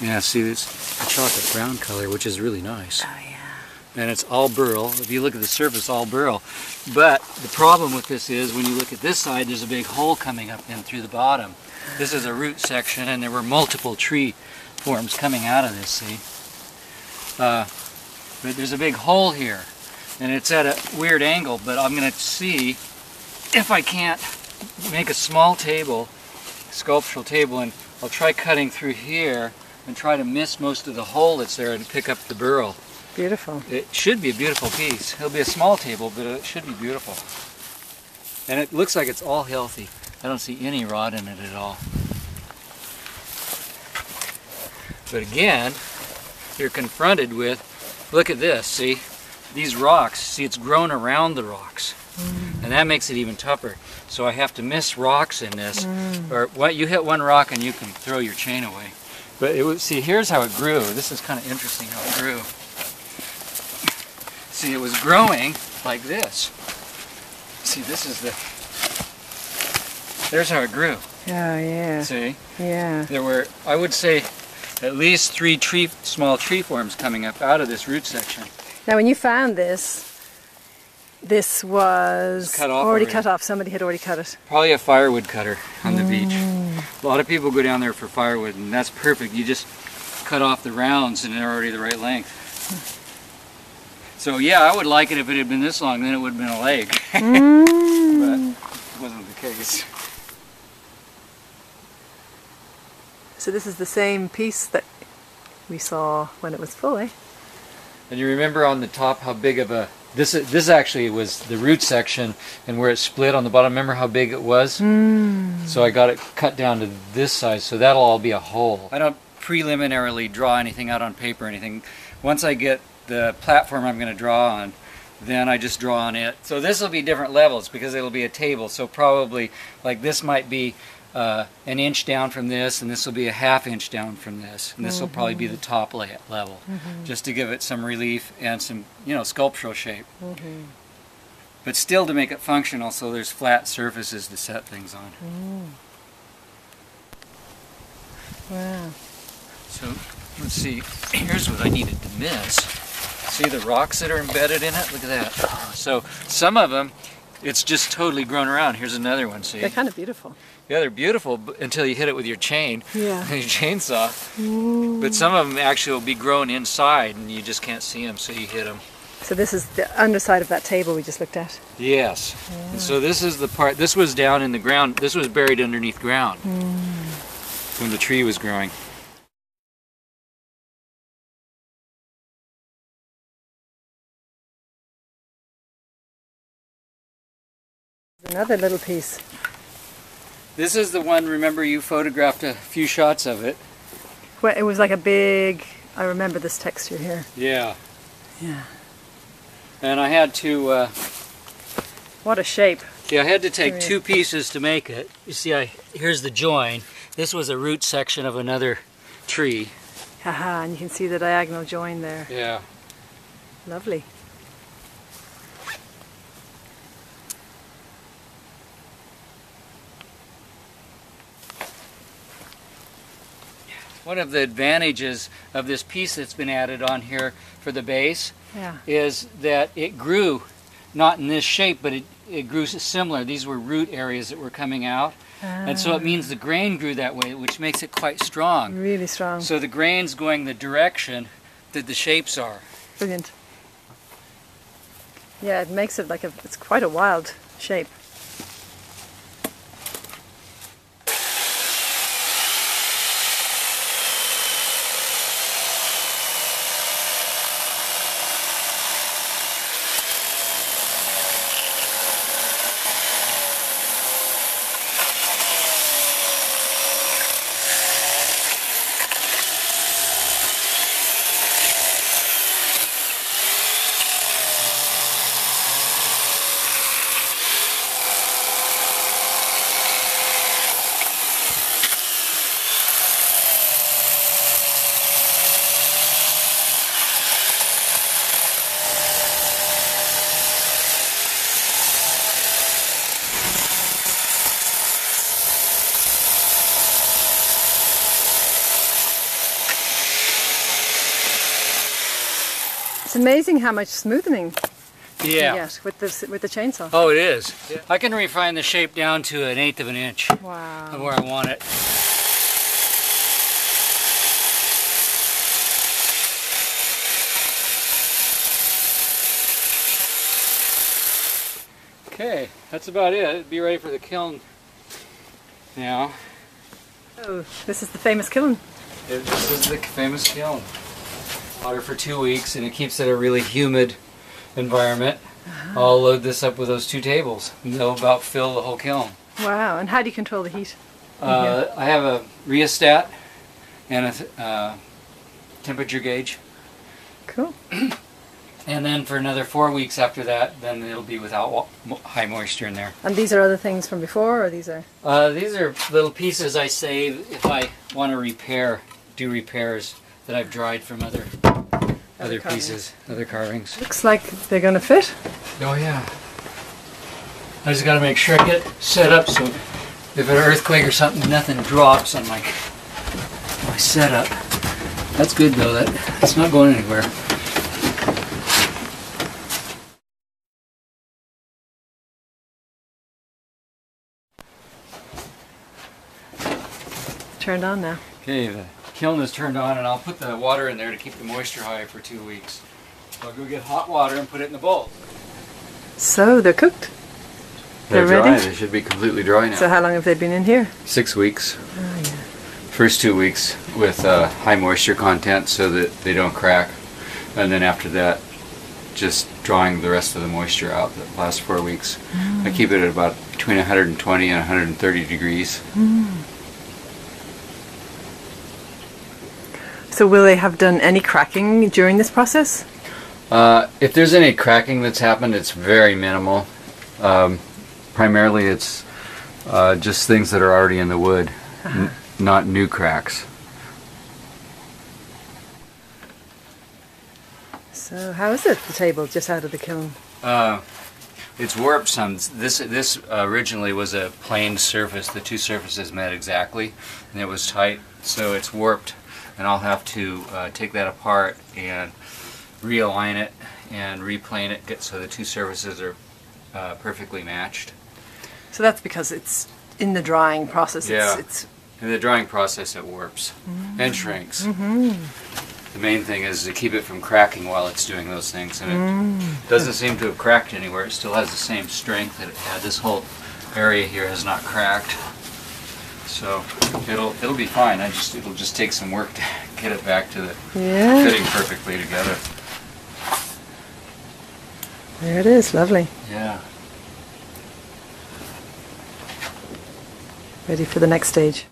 Yeah, see, it's a chocolate brown color, which is really nice. Oh yeah. And it's all burl. If you look at the surface, all burl. But the problem with this is when you look at this side, there's a big hole coming up in through the bottom. This is a root section, and there were multiple tree forms coming out of this, see? Uh, but there's a big hole here, and it's at a weird angle, but I'm going to see if I can't make a small table, sculptural table, and I'll try cutting through here and try to miss most of the hole that's there and pick up the burl. Beautiful. It should be a beautiful piece. It'll be a small table, but it should be beautiful. And it looks like it's all healthy. I don't see any rot in it at all. But again, you're confronted with, look at this, see? These rocks, see it's grown around the rocks. Mm. And that makes it even tougher. So I have to miss rocks in this. Mm. Or what you hit one rock and you can throw your chain away. But it was, see, here's how it grew. This is kind of interesting how it grew. See, it was growing like this. See, this is the. There's how it grew. Oh yeah. See, Yeah. there were, I would say, at least three tree, small tree forms coming up out of this root section. Now, when you found this, this was It's cut off already already. cut off. Somebody had already cut it. Probably a firewood cutter on the beach. A lot of people go down there for firewood, and that's perfect. You just cut off the rounds, and they're already the right length. So yeah, I would like it if it had been this long. Then it would have been a leg, but it wasn't the case. So this is the same piece that we saw when it was full, eh? And you remember on the top how big of a this this actually was the root section and where it split on the bottom. Remember how big it was? Hmm. So I got it cut down to this size, so that'll all be a hole. I don't preliminarily draw anything out on paper or anything. Once I get the platform I'm going to draw on, then I just draw on it. So this will be different levels because it'll be a table. So probably like this might be uh, an inch down from this, and this will be a half inch down from this, and this will probably be the mm-hmm. top la- level, mm-hmm. just to give it some relief and some, you know, sculptural shape. Mm-hmm. But still to make it functional, so there's flat surfaces to set things on. Mm. Wow. So let's see. Here's what I needed to miss. See the rocks that are embedded in it? Look at that. So some of them, it's just totally grown around. Here's another one. See? They're kind of beautiful. Yeah, they're beautiful until you hit it with your chain, Yeah. your chainsaw. But some of them actually will be grown inside, and you just can't see them, so you hit them. So this is the underside of that table we just looked at. Yes. And so this is the part. This was down in the ground. This was buried underneath ground mm. when the tree was growing. Another little piece. This is the one. Remember, you photographed a few shots of it. Where it was like a big. I remember this texture here. Yeah. Yeah. And I had to. Uh, What a shape. Yeah, I had to take two pieces to make it. You see, I here's the join. This was a root section of another tree. Haha, and you can see the diagonal join there. Yeah. Lovely. One of the advantages of this piece that's been added on here for the base Yeah. is that it grew not in this shape, but it, it grew similar. These were root areas that were coming out. And so it ah. means the grain grew that way, which makes it quite strong. Really strong. So the grain's going the direction that the shapes are. Brilliant. Yeah, it makes it like a. It's quite a wild shape. It's amazing how much smoothening you Yeah. get with the with the chainsaw. Oh, it is. I can refine the shape down to an eighth of an inch of Wow. where I want it. Okay, that's about it. Be ready for the kiln now. Oh, this is the famous kiln. This is the famous kiln. Water for two weeks, and it keeps it a really humid environment. I'll load this up with those two tables. and They'll about fill the whole kiln. Wow. And how do you control the heat? Uh, I have a rheostat and a th- uh, temperature gauge. Cool. And then for another four weeks after that, then it'll be without wa- mo- high moisture in there. And these are other things from before, or these are? Uh, these are little pieces I save if I want to repair, do repairs that I've dried from other other carvings. pieces, other carvings. Looks like they're going to fit. Oh yeah. I just got to make sure I get set up so if an earthquake or something, nothing drops on my my setup. That's good though. That it's not going anywhere. Turned on now. Okay, the kiln is turned on, and I'll put the water in there to keep the moisture high for two weeks. So I'll go get hot water and put it in the bowl. So they're cooked. They're dry. ready? They should be completely dry now. So how long have they been in here? Six weeks. Oh, yeah. First two weeks with uh, high moisture content so that they don't crack, and then after that, just drawing the rest of the moisture out. The last four weeks, I keep it at about between 120 and 130 degrees. So will they have done any cracking during this process? Uh, if there's any cracking that's happened, it's very minimal. Um, primarily, it's uh, just things that are already in the wood, n- not new cracks. So how is it, the table just out of the kiln? Uh, it's warped some. This this originally was a planed surface. The two surfaces met exactly, and it was tight, so it's warped. And I'll have to uh, take that apart and realign it and replane it, get so the two surfaces are uh, perfectly matched. So that's because it's in the drying process. Yeah. It's, it's In the drying process, it warps and shrinks. The main thing is to keep it from cracking while it's doing those things, and it doesn't seem to have cracked anywhere. It still has the same strength that it had. This whole area here has not cracked, so it'll it'll be fine. I just it'll just take some work to get it back to the yeah. fitting perfectly together. There it is. Lovely. Yeah. Ready for the next stage.